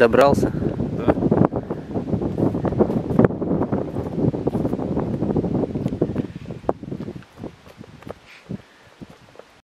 добрался.